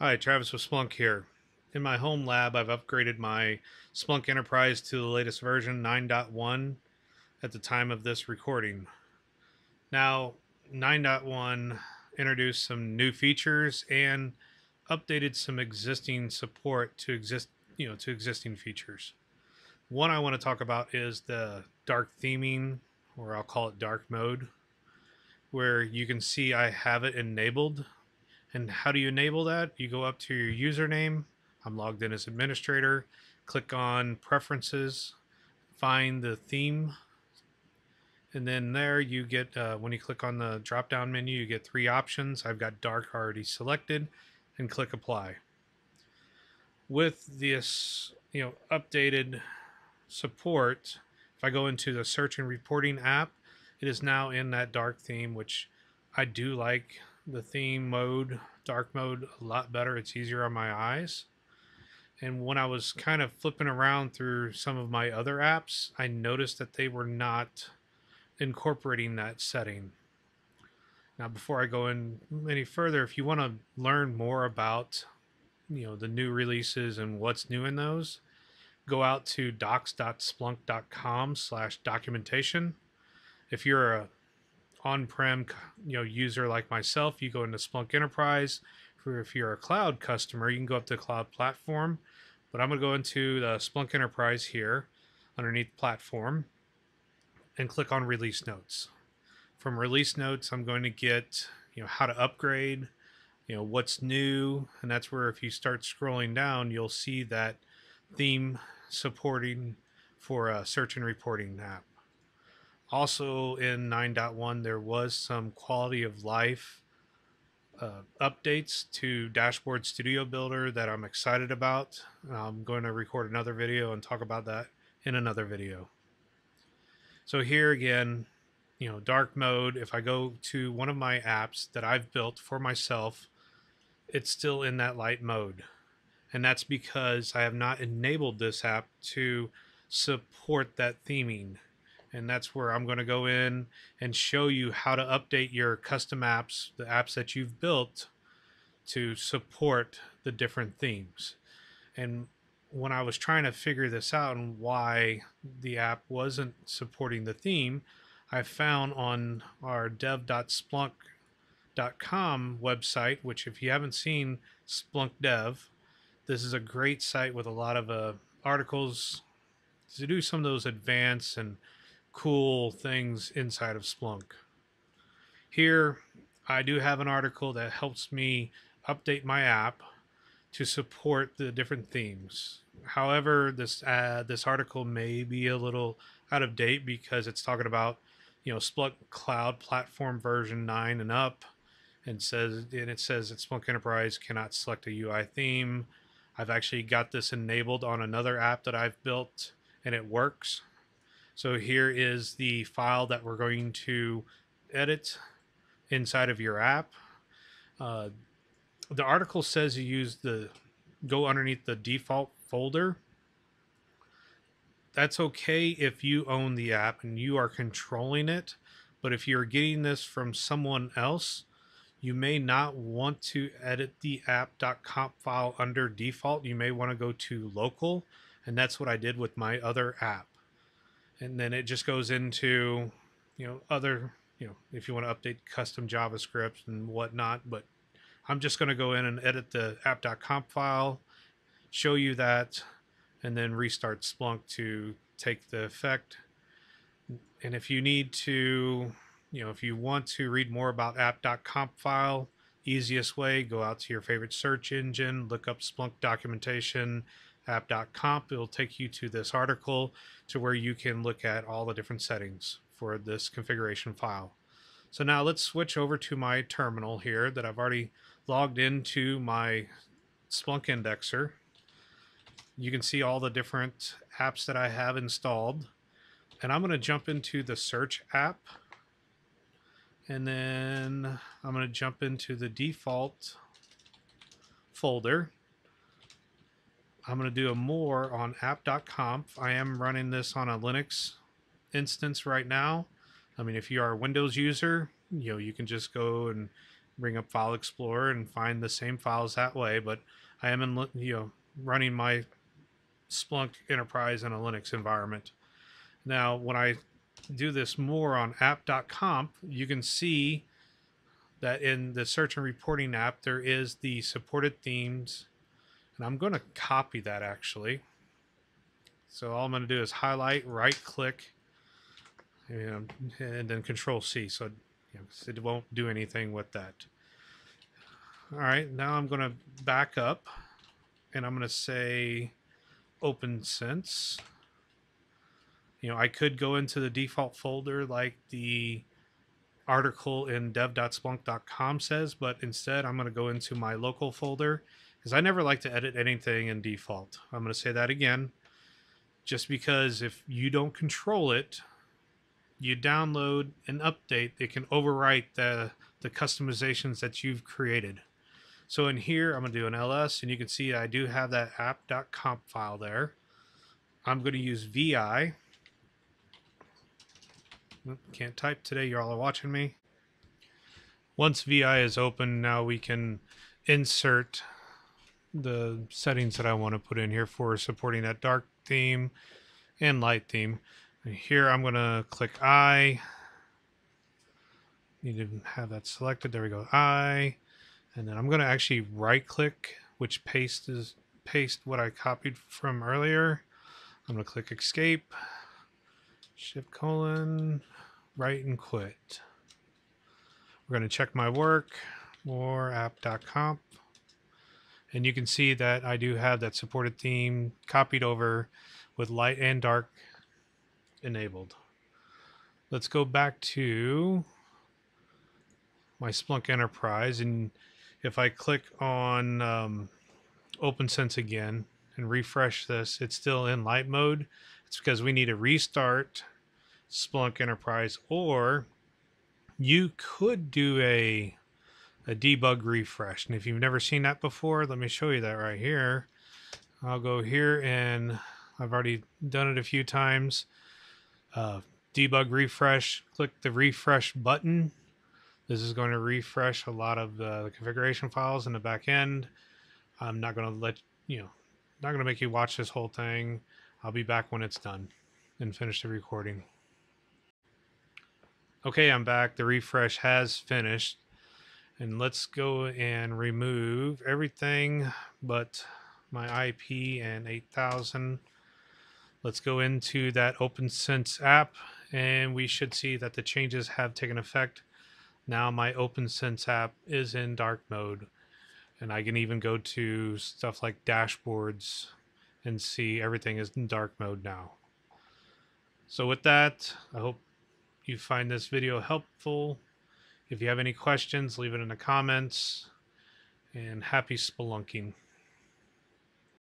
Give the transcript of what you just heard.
Hi, Travis with Splunk here. In my home lab, I've upgraded my Splunk Enterprise to the latest version 9.1 at the time of this recording. Now, 9.1 introduced some new features and updated some existing support to exist, you know, to existing features. One I want to talk about is the dark theming, or I'll call it dark mode, where you can see I have it enabled and how do you enable that? You go up to your username. I'm logged in as administrator. Click on preferences, find the theme. And then there you get, uh, when you click on the drop down menu, you get three options. I've got dark already selected and click apply. With this, you know, updated support, if I go into the search and reporting app, it is now in that dark theme, which I do like the theme mode, dark mode, a lot better. It's easier on my eyes. And when I was kind of flipping around through some of my other apps, I noticed that they were not incorporating that setting. Now, before I go in any further, if you want to learn more about, you know, the new releases and what's new in those, go out to docs.splunk.com slash documentation. If you're a on-prem you know user like myself, you go into Splunk Enterprise. For if you're a cloud customer, you can go up to cloud platform. But I'm going to go into the Splunk Enterprise here underneath platform and click on release notes. From release notes, I'm going to get you know how to upgrade, you know what's new, and that's where if you start scrolling down, you'll see that theme supporting for a search and reporting app. Also in 9.1, there was some quality of life uh, updates to Dashboard Studio Builder that I'm excited about. I'm going to record another video and talk about that in another video. So here again, you know, dark mode, if I go to one of my apps that I've built for myself, it's still in that light mode. And that's because I have not enabled this app to support that theming and that's where I'm going to go in and show you how to update your custom apps, the apps that you've built to support the different themes. And when I was trying to figure this out and why the app wasn't supporting the theme, I found on our dev.splunk.com website, which if you haven't seen Splunk Dev, this is a great site with a lot of uh, articles to do some of those advanced and cool things inside of Splunk. Here, I do have an article that helps me update my app to support the different themes. However, this uh, this article may be a little out of date because it's talking about you know Splunk Cloud Platform version nine and up, and says and it says that Splunk Enterprise cannot select a UI theme. I've actually got this enabled on another app that I've built, and it works. So here is the file that we're going to edit inside of your app. Uh, the article says you use the go underneath the default folder. That's okay if you own the app and you are controlling it. But if you're getting this from someone else, you may not want to edit the app.conf file under default. You may want to go to local, and that's what I did with my other app and then it just goes into you know other you know if you want to update custom javascript and whatnot but i'm just going to go in and edit the app.conf file show you that and then restart splunk to take the effect. And if you need to you know if you want to read more about app.conf file easiest way go out to your favorite search engine look up splunk documentation app.conf. It'll take you to this article to where you can look at all the different settings for this configuration file. So now let's switch over to my terminal here that I've already logged into my Splunk indexer. You can see all the different apps that I have installed. And I'm going to jump into the search app. And then I'm going to jump into the default folder. I'm going to do a more on app.conf. I am running this on a Linux instance right now. I mean, if you are a Windows user, you know, you can just go and bring up File Explorer and find the same files that way. But I am in you know running my Splunk Enterprise in a Linux environment. Now, when I do this more on app.conf, you can see that in the search and reporting app, there is the supported themes. And I'm going to copy that actually. So all I'm going to do is highlight, right click, and, then control C. So it won't do anything with that. All right, now I'm going to back up and I'm going to say OPNsense. You know, I could go into the default folder like the article in dev.splunk.com says, but instead I'm going to go into my local folder because I never like to edit anything in default. I'm going to say that again, just because if you don't control it, you download and update, it can overwrite the, the customizations that you've created. So in here, I'm going to do an ls, and you can see I do have that app.conf file there. I'm going to use vi. Can't type today, you all are watching me. Once vi is open, now we can insert the settings that I want to put in here for supporting that dark theme and light theme. And here I'm going to click I. Need to have that selected. There we go. I. And then I'm going to actually right click, which paste is paste what I copied from earlier. I'm going to click escape, shift colon, write and quit. We're going to check my work, more app.conf. And you can see that I do have that supported theme copied over with light and dark enabled. Let's go back to my Splunk Enterprise and if I click on um, OPNsense again and refresh this, it's still in light mode. It's because we need to restart Splunk Enterprise, or you could do a a debug refresh. And if you've never seen that before, let me show you that right here. I'll go here and I've already done it a few times. Uh, debug refresh, click the refresh button this is going to refresh a lot of the configuration files in the back end. I'm not going to let, you know, not going to make you watch this whole thing. I'll be back when it's done and finish the recording. Okay, I'm back. The refresh has finished. And let's go and remove everything but my IP and 8000. Let's go into that OPNsense app and we should see that the changes have taken effect now my OPNsense app is in dark mode and I can even go to stuff like dashboards and see everything is in dark mode now. So with that, I hope you find this video helpful. If you have any questions, leave it in the comments and happy spelunking.